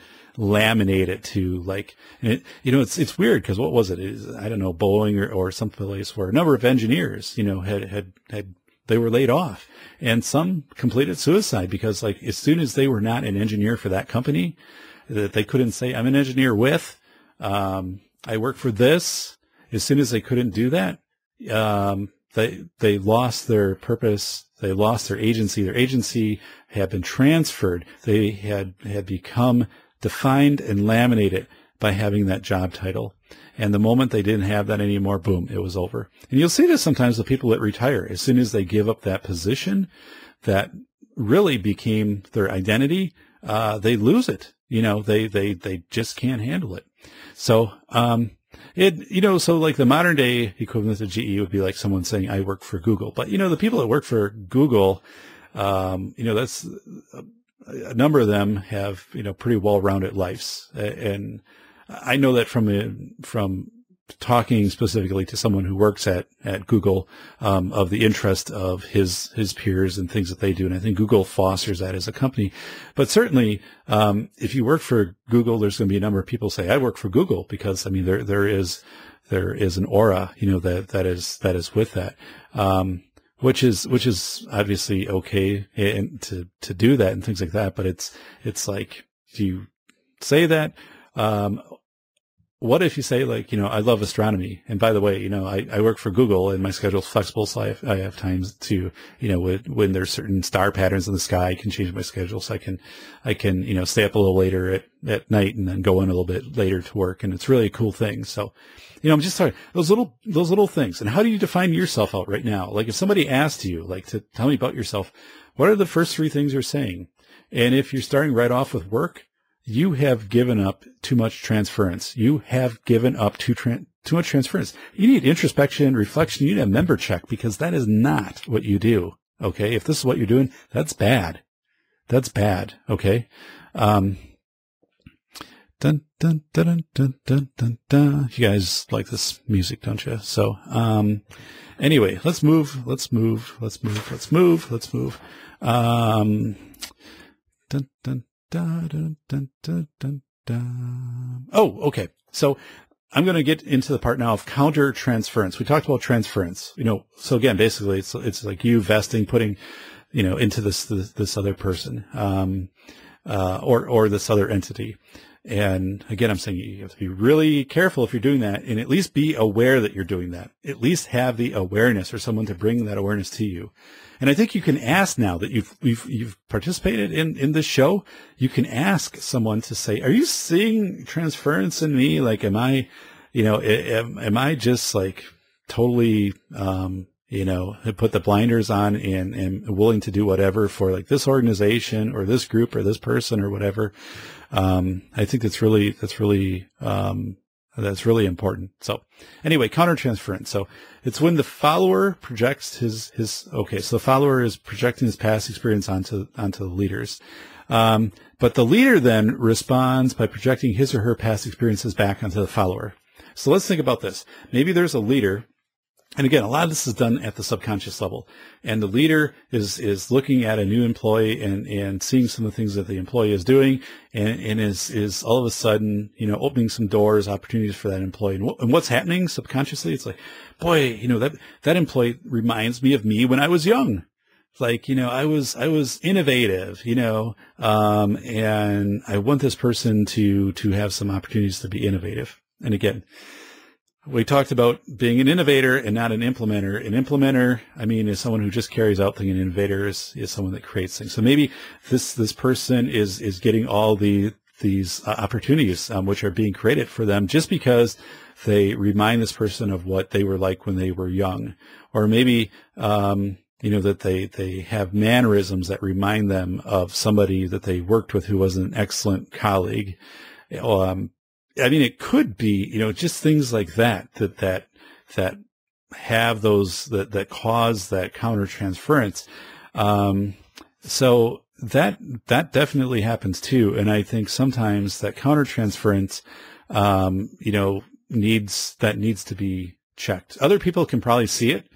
laminated to like it, you know it's it's weird because what was it I don't know Boeing or or some place where a number of engineers you know had had had they were laid off and some completed suicide because like as soon as they were not an engineer for that company that they couldn't say I'm an engineer with um, I work for this as soon as they couldn't do that um, they they lost their purpose they lost their agency. Their agency had been transferred. They had, had become defined and laminated by having that job title. And the moment they didn't have that anymore, boom, it was over. And you'll see this sometimes with people that retire. As soon as they give up that position that really became their identity, uh, they lose it. You know, they, they, they just can't handle it. So, um, it, you know, so like the modern day equivalent of GE would be like someone saying, I work for Google. But, you know, the people that work for Google, um, you know, that's a, a number of them have, you know, pretty well rounded lives. And I know that from, from talking specifically to someone who works at, at Google, um, of the interest of his, his peers and things that they do. And I think Google fosters that as a company. But certainly, um, if you work for Google, there's going to be a number of people say, I work for Google because I mean, there, there is, there is an aura, you know, that, that is, that is with that. Um, which is, which is obviously okay and to, to do that and things like that. But it's, it's like, do you say that? Um, what if you say like, you know, I love astronomy. And by the way, you know, I, I work for Google and my schedule's flexible. So I have, I have times to, you know, when, when there's certain star patterns in the sky, I can change my schedule. So I can, I can, you know, stay up a little later at, at night and then go in a little bit later to work. And it's really a cool thing. So, you know, I'm just sorry, those little, those little things. And how do you define yourself out right now? Like if somebody asked you, like to tell me about yourself, what are the first three things you're saying? And if you're starting right off with work, you have given up too much transference. You have given up too, tra- too much transference. You need introspection, reflection. You need a member check because that is not what you do. Okay. If this is what you're doing, that's bad. That's bad. Okay. Um, dun, dun, dun, dun, dun, dun, dun. You guys like this music, don't you? So, um, anyway, let's move. Let's move. Let's move. Let's move. Let's move. Um, dun, dun, Dun, dun, dun, oh, okay. So I'm going to get into the part now of counter transference. We talked about transference, you know, so again, basically it's, it's like you vesting, putting, you know, into this, this, this other person, um, uh, or, or this other entity. And again, I'm saying you have to be really careful if you're doing that and at least be aware that you're doing that. At least have the awareness or someone to bring that awareness to you. And I think you can ask now that you've, you've, you've participated in, in this show, you can ask someone to say, are you seeing transference in me? Like, am I, you know, am, am I just like totally, um, you know, put the blinders on and, and willing to do whatever for like this organization or this group or this person or whatever. Um, I think that's really, that's really, um, that's really important. So anyway, countertransference. So it's when the follower projects his, his, okay. So the follower is projecting his past experience onto, onto the leaders. Um, but the leader then responds by projecting his or her past experiences back onto the follower. So let's think about this. Maybe there's a leader and again, a lot of this is done at the subconscious level. And the leader is, is looking at a new employee and, and seeing some of the things that the employee is doing and, and is, is all of a sudden, you know, opening some doors, opportunities for that employee. And, and what's happening subconsciously? It's like, boy, you know, that, that employee reminds me of me when I was young. like, you know, I was, I was innovative, you know, um, and I want this person to, to have some opportunities to be innovative. And again, we talked about being an innovator and not an implementer. An implementer, I mean, is someone who just carries out things. An innovator is, is someone that creates things. So maybe this, this person is, is getting all the, these uh, opportunities, um, which are being created for them just because they remind this person of what they were like when they were young. Or maybe, um, you know, that they, they have mannerisms that remind them of somebody that they worked with who was an excellent colleague. Um, I mean, it could be, you know, just things like that, that, that, that have those, that, that cause that counter transference. Um, so that, that definitely happens too. And I think sometimes that counter transference, um, you know, needs, that needs to be checked. Other people can probably see it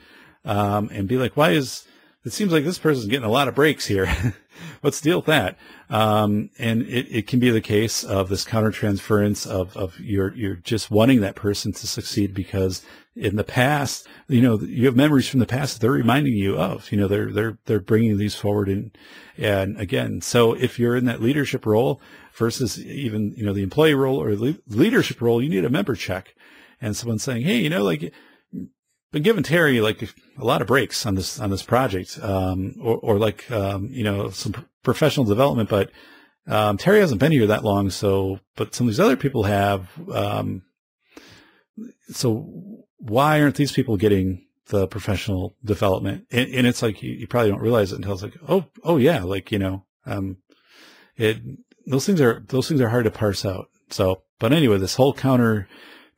um, and be like, why is it seems like this person's getting a lot of breaks here. Let's deal with that. Um, and it, it can be the case of this countertransference of, of you're, you're just wanting that person to succeed because in the past, you know, you have memories from the past that they're reminding you of, you know, they're, they're, they're bringing these forward. And, and again, so if you're in that leadership role versus even, you know, the employee role or le- leadership role, you need a member check and someone saying, Hey, you know, like, been giving Terry like a lot of breaks on this on this project, um, or, or like um, you know some professional development. But um, Terry hasn't been here that long, so but some of these other people have. Um, so why aren't these people getting the professional development? And, and it's like you, you, probably don't realize it until it's like, oh, oh yeah, like you know, um, it those things are those things are hard to parse out. So, but anyway, this whole counter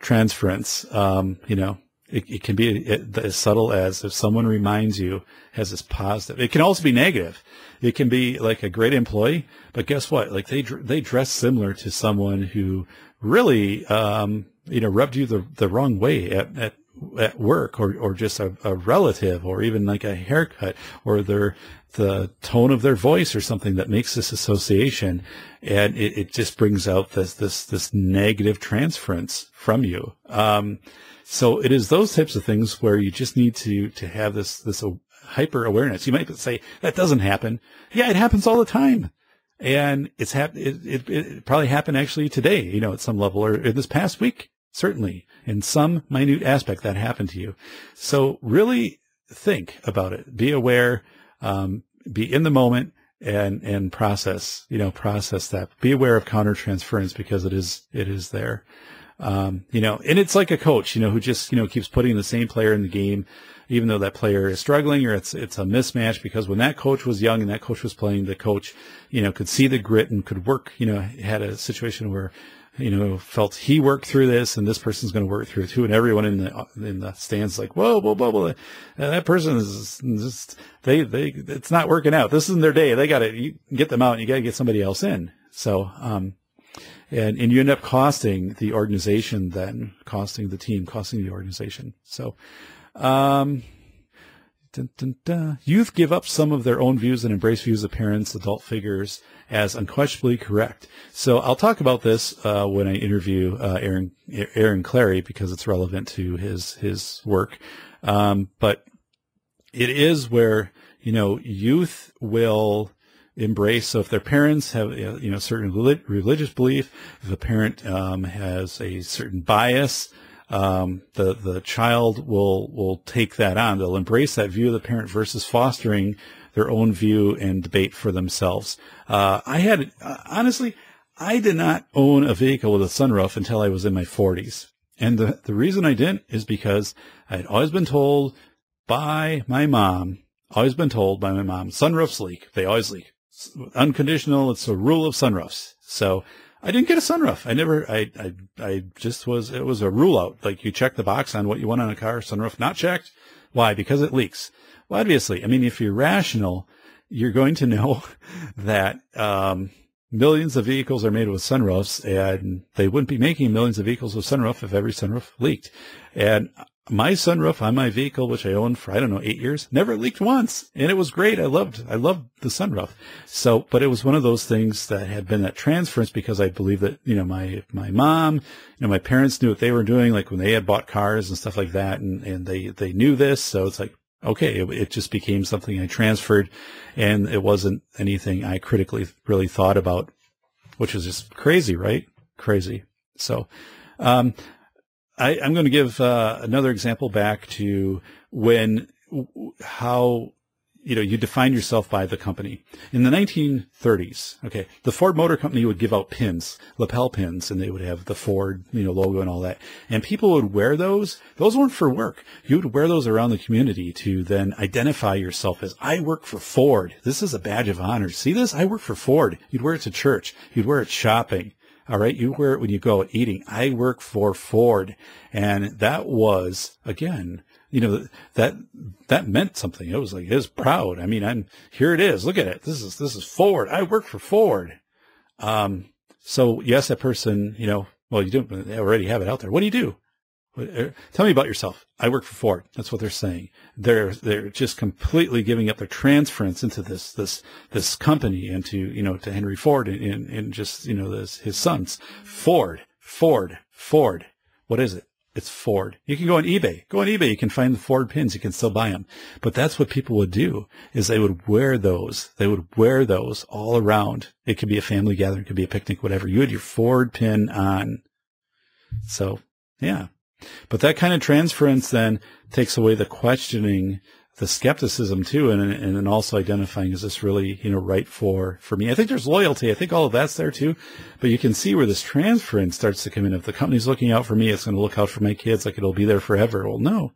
transference, um, you know, it, it can be as subtle as if someone reminds you has this positive. It can also be negative. It can be like a great employee, but guess what? Like they they dress similar to someone who really um, you know rubbed you the the wrong way at at at work or, or just a, a, relative or even like a haircut or their the tone of their voice or something that makes this association and it, it just brings out this this this negative transference from you um, so it is those types of things where you just need to, to have this, this hyper awareness. You might say that doesn't happen. Yeah, it happens all the time. And it's hap- it, it, it probably happened actually today, you know, at some level or this past week, certainly in some minute aspect that happened to you. So really think about it. Be aware, um, be in the moment and, and process, you know, process that. Be aware of counter transference because it is, it is there. Um, you know, and it's like a coach, you know, who just, you know, keeps putting the same player in the game, even though that player is struggling or it's, it's a mismatch because when that coach was young and that coach was playing, the coach, you know, could see the grit and could work, you know, had a situation where, you know, felt he worked through this and this person's going to work through it too. And everyone in the, in the stands like, whoa, whoa, whoa, whoa. That person is just, they, they, it's not working out. This isn't their day. They got to get them out and you got to get somebody else in. So, um, and and you end up costing the organization then costing the team costing the organization. So um dun, dun, dun. youth give up some of their own views and embrace views of parents adult figures as unquestionably correct. So i'll talk about this uh, when i interview uh, aaron aaron clarey because it's relevant to his his work. Um, but it is where you know youth will embrace. So if their parents have, uh, you know, certain religious belief, if the parent um, has a certain bias, um, the the child will will take that on. They'll embrace that view of the parent versus fostering their own view and debate for themselves. Uh, I had uh, honestly, I did not own a vehicle with a sunroof until I was in my 40s, and the the reason I didn't is because I had always been told by my mom, always been told by my mom, sunroofs leak. They always leak unconditional. It's a rule of sunroofs. So I didn't get a sunroof. I never, I, I, I just was, it was a rule out. Like you check the box on what you want on a car, sunroof not checked. Why? Because it leaks. Well, obviously, I mean, if you're rational, you're going to know that, um, millions of vehicles are made with sunroofs and they wouldn't be making millions of vehicles with sunroof if every sunroof leaked. And my sunroof on my vehicle, which I owned for, I don't know, eight years, never leaked once. And it was great. I loved, I loved the sunroof. So, but it was one of those things that had been that transference because I believe that, you know, my, my mom, you know, my parents knew what they were doing, like when they had bought cars and stuff like that. And, and they, they knew this. So it's like, okay, it, it just became something I transferred and it wasn't anything I critically really thought about, which was just crazy, right? Crazy. So, um, I, am going to give uh, another example back to when how you know, you define yourself by the company. In the 1930s, okay, the Ford Motor Company would give out pins, lapel pins, and they would have the Ford, you know, logo and all that. And people would wear those. Those weren't for work. You would wear those around the community to then identify yourself as, I work for Ford. This is a badge of honor. See this? I work for Ford. You'd wear it to church. You'd wear it shopping. All right. You wear it when you go out eating. I work for Ford. And that was, again, you know, that, that meant something. It was like, it was proud. I mean, I'm, here it is. Look at it. This is, this is Ford. I work for Ford. Um, so yes, that person, you know, well, you don't already have it out there. What do you do? Uh, tell me about yourself. I work for Ford. That's what they're saying. They're they're just completely giving up their transference into this this this company into you know to Henry Ford and, and just you know this his sons. Ford, Ford, Ford. What is it? It's Ford. You can go on eBay. Go on eBay. You can find the Ford pins. You can still buy them. But that's what people would do is they would wear those. They would wear those all around. It could be a family gathering. It could be a picnic, whatever. You had your Ford pin on. So yeah. But that kind of transference then takes away the questioning the skepticism too, and and then also identifying is this really you know right for for me? I think there's loyalty. I think all of that's there too, but you can see where this transference starts to come in. If the company's looking out for me, it's going to look out for my kids like it'll be there forever. Well, no,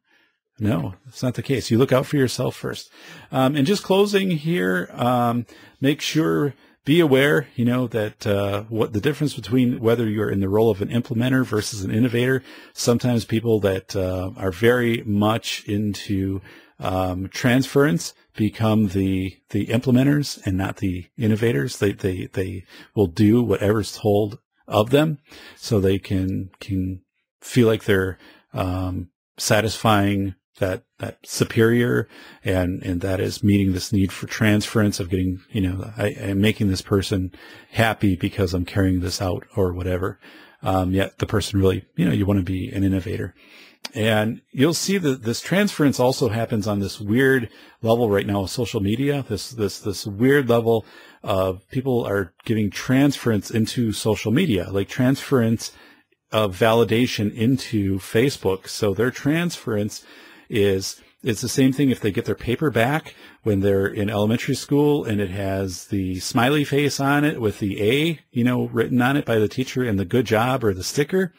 no, it's not the case. You look out for yourself first. Um, and just closing here, um, make sure be aware, you know, that uh, what the difference between whether you're in the role of an implementer versus an innovator. Sometimes people that uh, are very much into um, transference become the the implementers and not the innovators. They they they will do whatever's told of them, so they can can feel like they're um, satisfying that that superior, and and that is meeting this need for transference of getting you know I, am making this person happy because I'm carrying this out or whatever. Um, yet the person really you know you want to be an innovator. And you'll see that this transference also happens on this weird level right now of social media. This, this, this weird level of people are giving transference into social media, like transference of validation into Facebook. So their transference is it's the same thing if they get their paper back when they're in elementary school and it has the smiley face on it with the A, you know, written on it by the teacher and the good job or the sticker.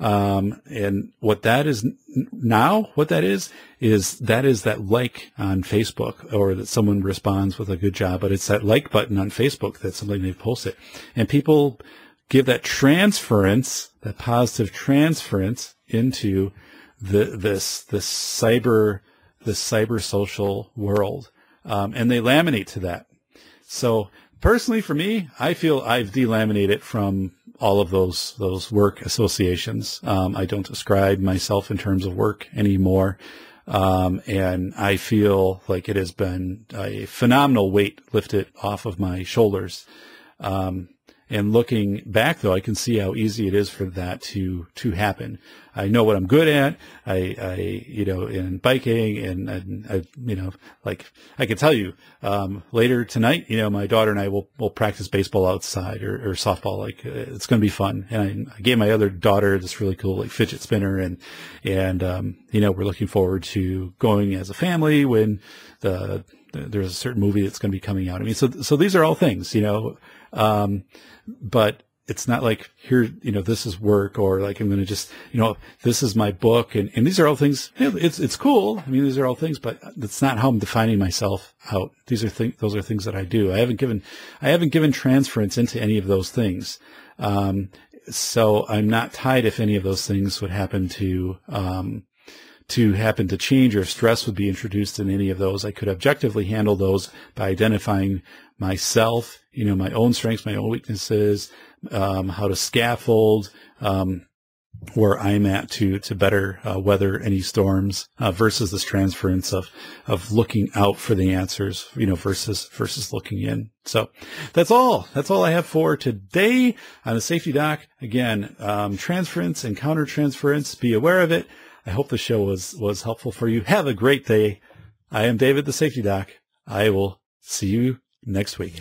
Um, and what that is now, what that is, is that is that like on Facebook or that someone responds with a good job, but it's that like button on Facebook that somebody may post it. And people give that transference, that positive transference into the, this, this cyber the cyber social world. Um, and they laminate to that. So personally for me, I feel I've delaminated from all of those, those work associations. Um, I don't describe myself in terms of work anymore. Um, and I feel like it has been a phenomenal weight lifted off of my shoulders. Um, and looking back though, I can see how easy it is for that to, to happen. I know what I'm good at. I, I, you know, in biking and, and I, you know, like I can tell you, um, later tonight, you know, my daughter and I will, will practice baseball outside or, or softball. Like uh, it's going to be fun. And I, I, gave my other daughter this really cool, like fidget spinner and, and, um, you know, we're looking forward to going as a family when the, there's a certain movie that's going to be coming out. I mean, so, so these are all things, you know, um, but it's not like here, you know, this is work or like I'm going to just, you know, this is my book. And, and these are all things. It's, it's cool. I mean, these are all things, but that's not how I'm defining myself out. These are things, those are things that I do. I haven't given, I haven't given transference into any of those things. Um, so I'm not tied if any of those things would happen to, um, to happen to change or stress would be introduced in any of those. I could objectively handle those by identifying myself, you know, my own strengths, my own weaknesses, um, how to scaffold, um, where I'm at to to better uh, weather any storms uh, versus this transference of of looking out for the answers, you know, versus versus looking in. So that's all. That's all I have for today on the safety doc. Again, um, transference and counter transference. Be aware of it. I hope the show was was helpful for you. Have a great day. I am David, the safety doc. I will see you next week.